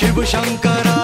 Shiv Shankara